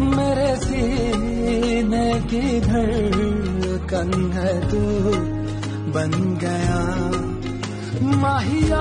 मेरे सीने की धड़कन है तू बन गया। माहिया